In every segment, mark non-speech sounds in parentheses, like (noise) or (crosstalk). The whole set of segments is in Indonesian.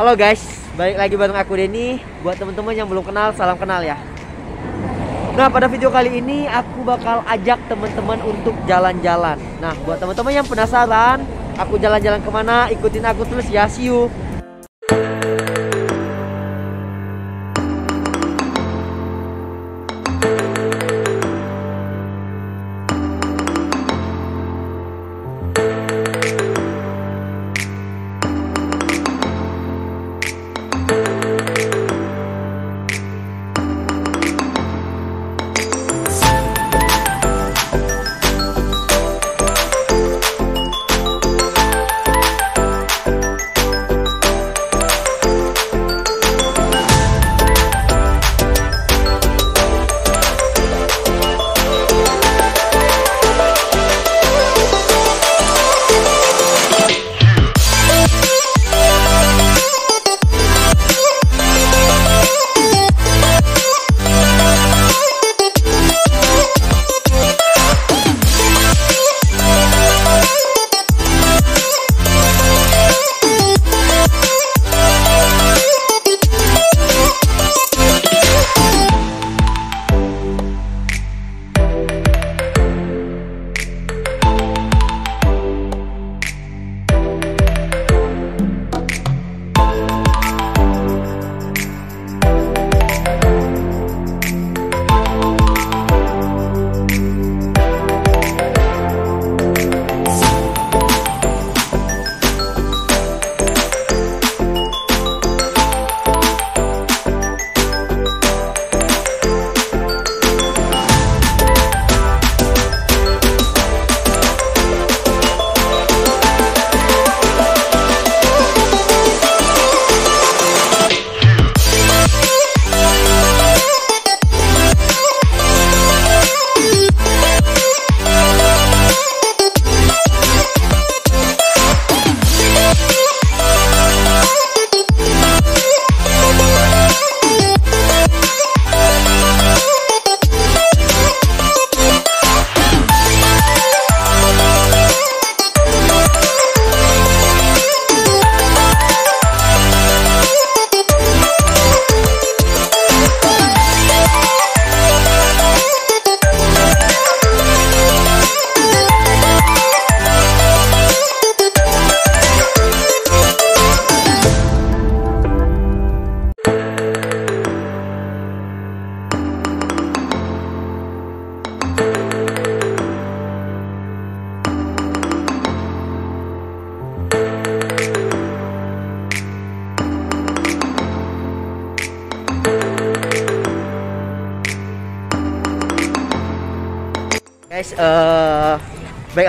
Halo guys, balik lagi bareng aku Denny. Buat teman-teman yang belum kenal, salam kenal ya. Nah, pada video kali ini aku bakal ajak teman-teman untuk jalan-jalan. Nah, buat teman-teman yang penasaran, aku jalan-jalan ke mana, ikutin aku terus ya. See you.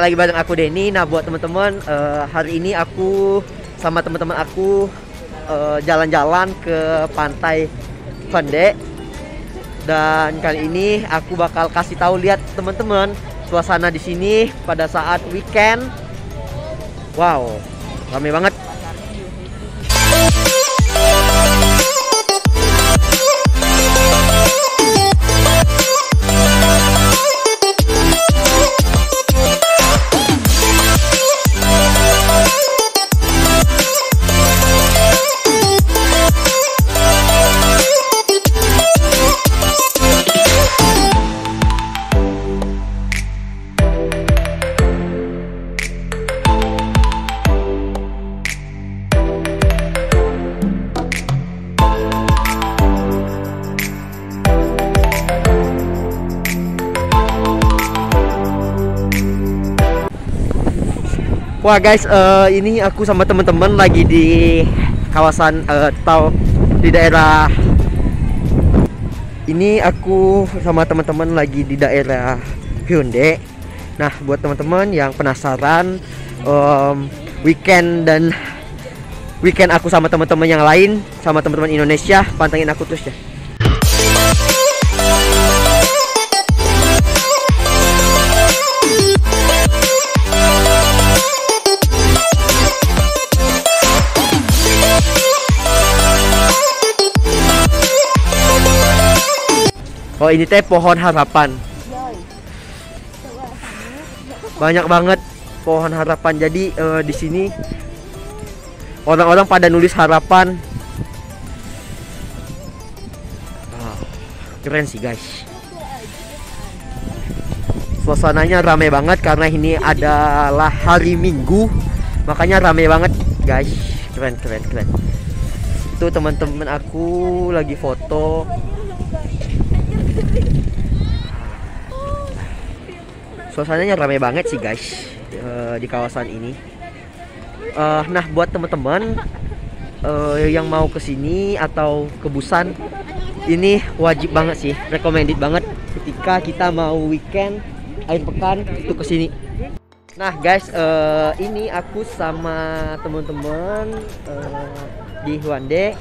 Lagi bareng aku Denny. Nah, buat teman-teman, eh, hari ini aku sama teman-teman aku eh, jalan-jalan ke pantai Pende. Dan kali ini aku bakal kasih tahu lihat teman-teman suasana di sini pada saat weekend. Wow, rame banget. Wah guys, eh, ini aku sama teman-teman lagi di kawasan eh, atau di daerah ini aku sama teman-teman lagi di daerah Hyundai. Nah, buat teman-teman yang penasaran em, weekend dan weekend aku sama teman-teman yang lain sama teman-teman Indonesia, pantengin aku terus ya. Ini teh pohon harapan. Banyak banget pohon harapan. Jadi eh, di sini orang-orang pada nulis harapan. Wow, keren sih guys. Suasananya ramai banget karena ini adalah hari minggu. Makanya ramai banget guys. Keren keren keren. Itu teman-teman aku lagi foto suasananya ramai banget sih guys uh, di kawasan ini. Uh, nah buat teman-teman uh, yang mau ke sini atau ke Busan ini wajib banget sih recommended banget ketika kita mau weekend akhir pekan itu ke sini nah guys uh, ini aku sama teman-teman uh, di Hyundai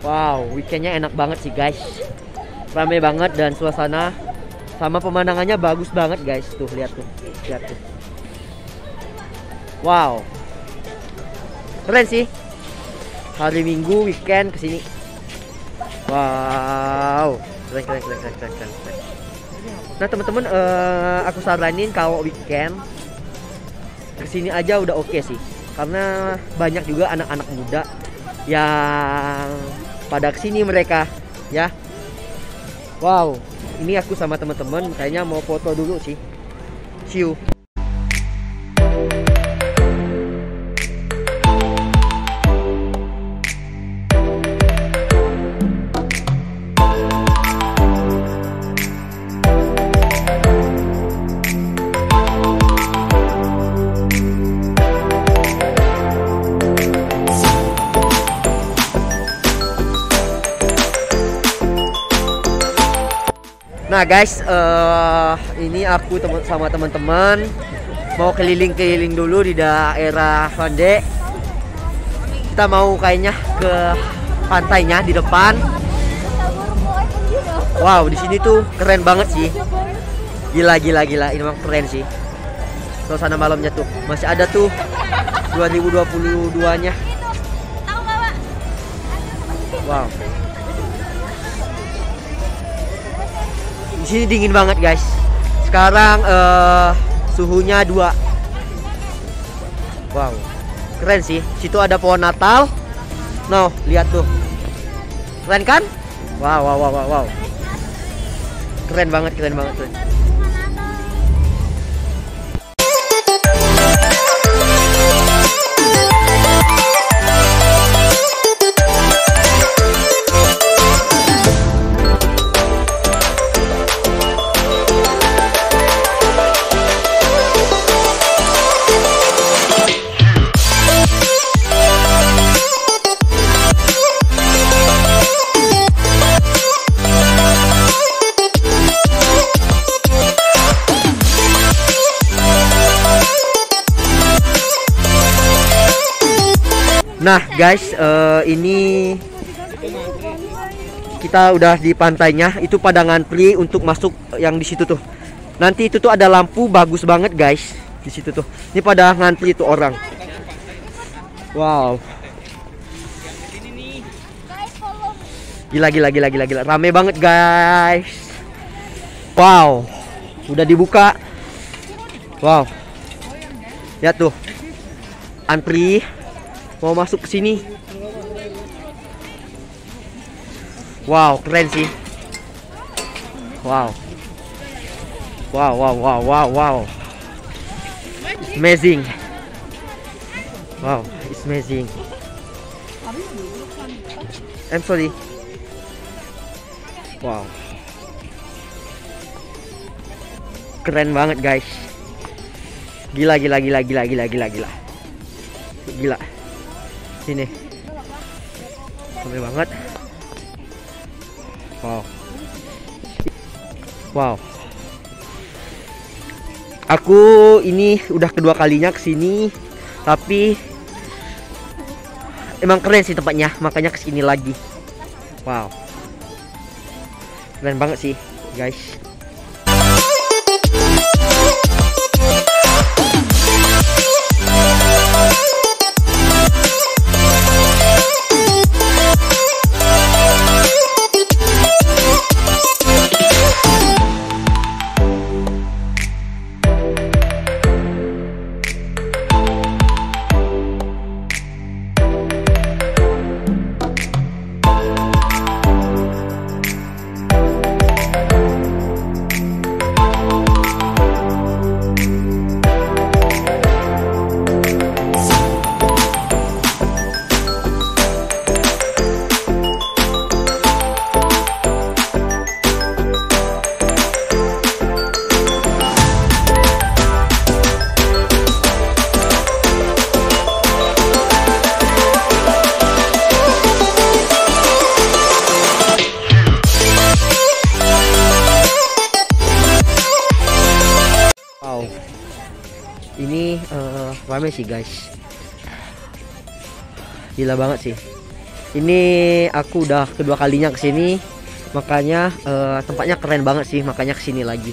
wow weekendnya enak banget sih guys ramai banget dan suasana sama pemandangannya bagus banget guys. Tuh lihat tuh lihat tuh. Wow. Keren sih. Hari minggu weekend ke sini. Wow. Keren keren keren keren keren, keren. nah teman-teman uh, aku saranin kalau weekend ke sini aja udah oke okay sih. Karena banyak juga anak-anak muda yang pada ke sini mereka ya wow ini aku sama teman-teman kayaknya mau foto dulu sih. See you Nah guys, uh, ini aku temen, sama teman-teman mau keliling-keliling dulu di daerah Fande. Kita mau kayaknya ke pantainya di depan. Wow, di sini tuh keren banget sih. Gila gila gila, ini memang keren sih. Suasana malamnya tuh masih ada tuh 2022-nya. Wow. Sini dingin banget guys. Sekarang uh, suhunya dua. Wow, keren sih. Situ ada pohon Natal. No, lihat tuh. Keren kan? Wow, wow, wow, wow, wow. Keren banget, keren banget tuh. Guys, uh, ini kita udah di pantainya. Itu pada ngantri untuk masuk yang di situ tuh. Nanti itu tuh ada lampu bagus banget guys di situ tuh. Ini pada ngantri itu orang. Wow. Gila gila gila gila gila. Rame banget guys. Wow. Udah dibuka. Wow. Lihat tuh. Antri mau masuk ke sini. Wow, keren sih. Wow. Wow, wow, wow, wow, wow. It's amazing. Wow, it's amazing. I'm sorry. Wow. Keren banget, guys. Gila, gila, gila, gila, gila, gila, gila. Gila sini. Rame banget. Wow. Wow. Aku ini udah kedua kalinya ke sini tapi emang keren sih tempatnya makanya ke sini lagi. Wow. Keren banget sih guys rame sih guys. Gila banget sih. Ini aku udah kedua kalinya ke sini makanya uh, tempatnya keren banget sih. Makanya ke sini lagi.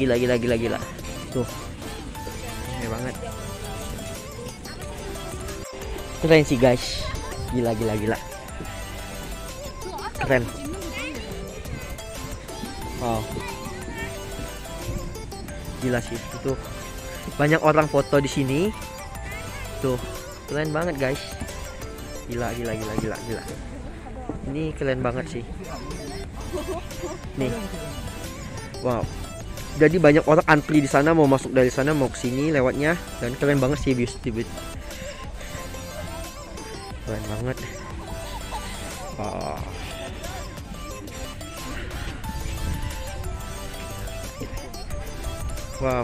Gila gila gila gila. Tuh. Keren banget. Keren sih guys. Gila gila gila. Keren. Wow. Gila sih itu banyak orang foto di sini. Tuh keren banget guys. Gila gila gila gila gila. Ini keren banget sih. Nih. Wow. Jadi banyak orang antri di sana mau masuk dari sana mau ke sini lewatnya. Dan keren banget sih view keren banget. Wow wow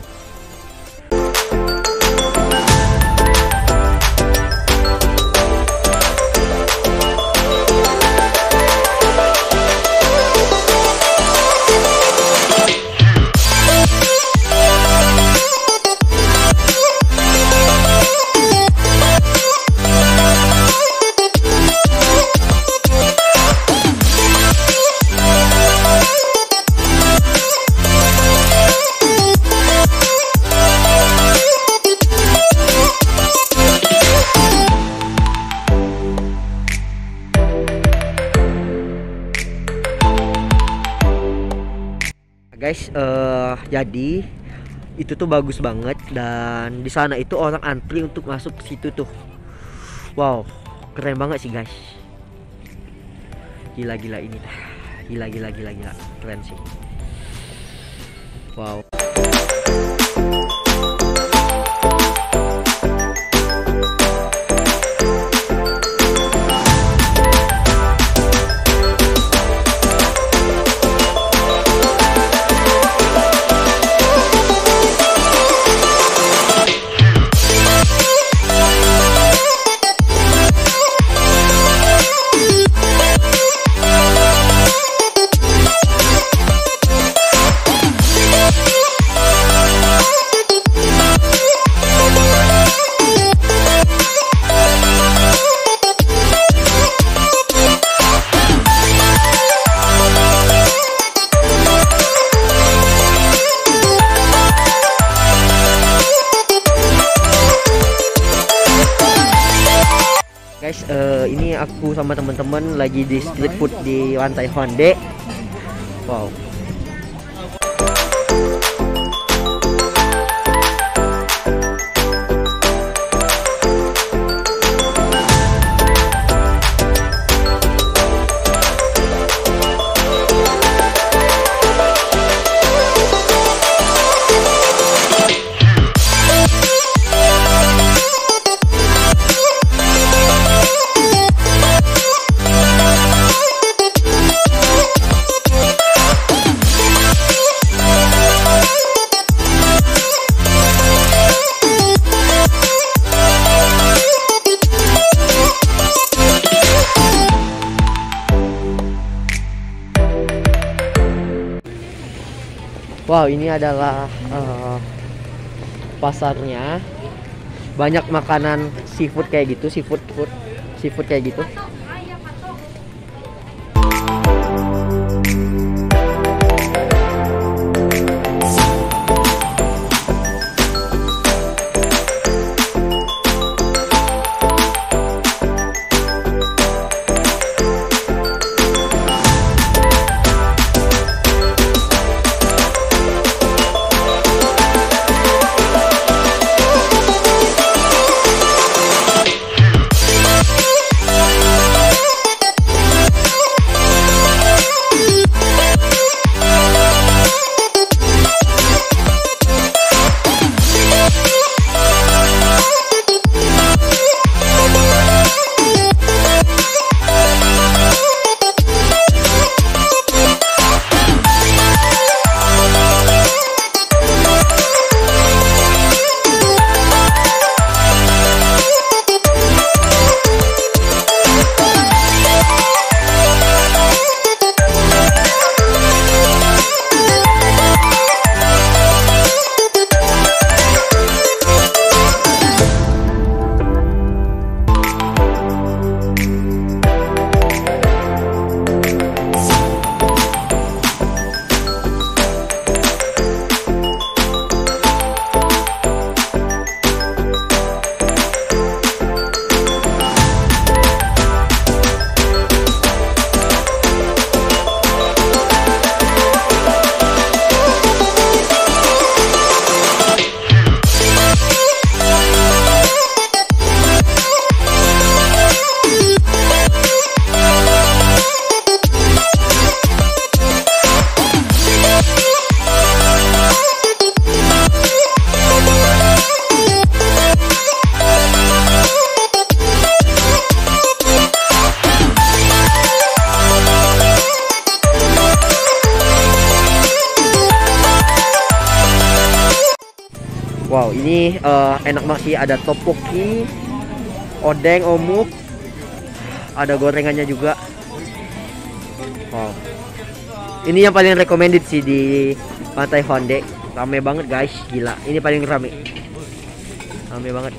itu tuh bagus banget dan di sana itu orang antri untuk masuk ke situ tuh. Wow keren banget sih guys. Gila gila ini. Gila gila gila gila. Keren sih. Wow lagi di street food di lantai Honde Wow, ini adalah uh, pasarnya. Banyak makanan seafood kayak gitu, seafood food, seafood kayak gitu. Ini uh, enak banget sih ada topoki, odeng, omuk, ada gorengannya juga. Wow. Ini yang paling recommended sih di Pantai Honde. Rame banget guys, gila. Ini paling rame. Rame banget.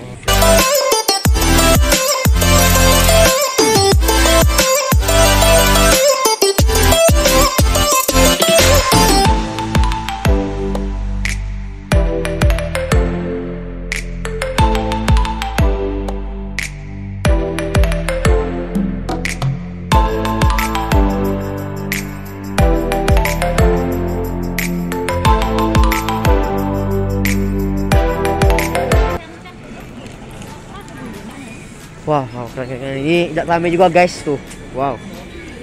Ramai juga guys tuh. Wow,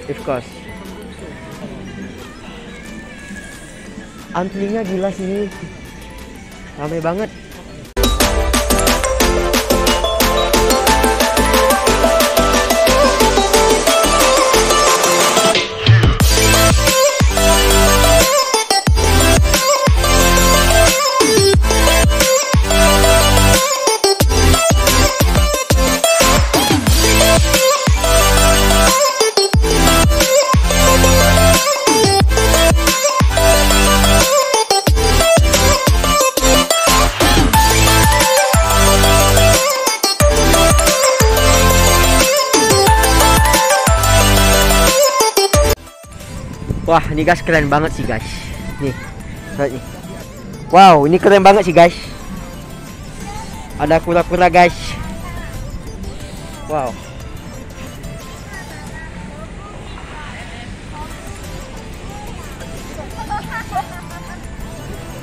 of course. Antrinya gila sini. Ramai banget. Ini guys keren banget sih guys. Nih, lihat nih. Wow, ini keren banget sih guys. Ada kura-kura guys. Wow.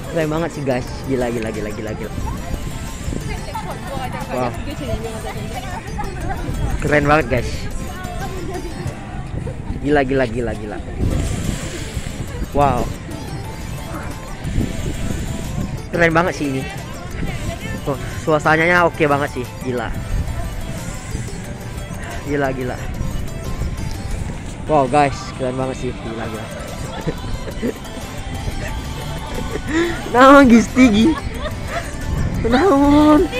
Keren banget sih guys. Gila gila gila gila gila. Wow. Keren banget guys. Gila gila gila gila. Wow. Keren banget sih ini. Oh, suasananya oke banget sih, gila. Gila gila. Wow guys, keren banget sih, gila gila. (laughs) Naon gisti gi? Naon?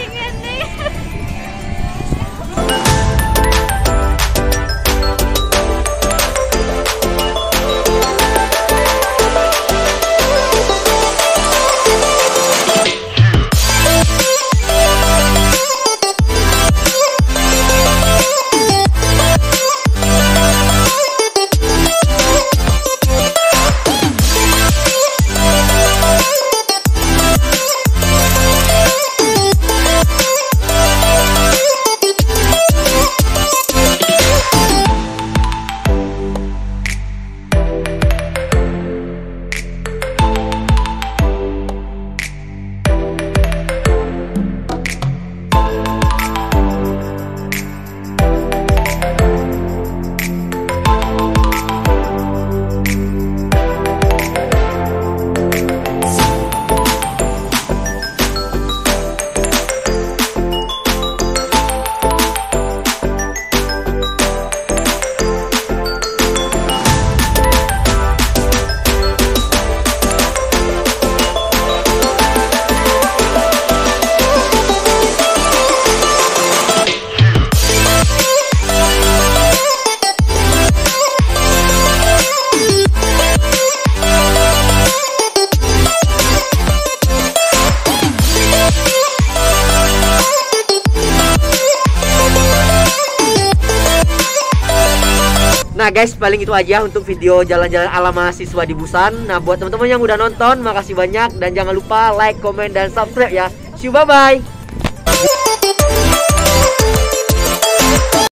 Guys, paling itu aja untuk video jalan-jalan ala mahasiswa di Busan. Nah buat teman-teman yang udah nonton, makasih banyak dan jangan lupa like, komen, dan subscribe ya. See you, bye bye.